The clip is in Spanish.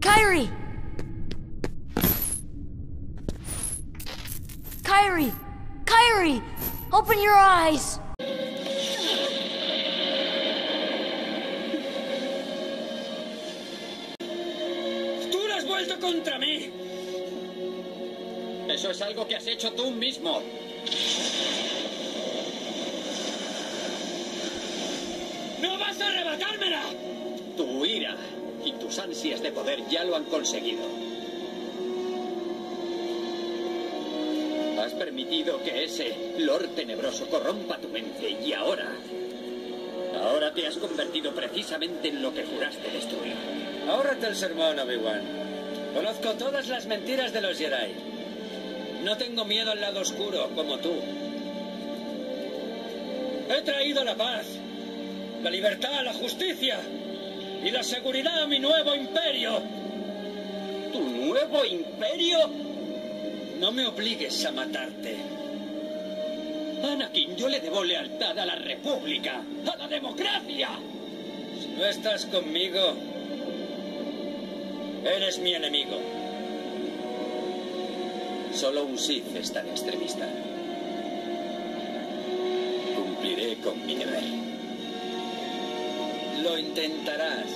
Kyrie! Kyrie! Kyrie! Open your eyes! ¡Tú lo has vuelto contra mí! Eso es algo que has hecho tú mismo. Arrebatármela! Tu ira y tus ansias de poder ya lo han conseguido. Has permitido que ese Lord Tenebroso corrompa tu mente y ahora... Ahora te has convertido precisamente en lo que juraste destruir. Ahórrate el sermón, Obi-Wan. Conozco todas las mentiras de los Jedi. No tengo miedo al lado oscuro, como tú. He traído la paz, la libertad, la justicia y la seguridad a mi nuevo imperio. ¿Tu nuevo imperio? No me obligues a matarte. Anakin, yo le debo lealtad a la República, a la democracia. Si no estás conmigo, eres mi enemigo. Solo un Sith es tan extremista. lo intentarás.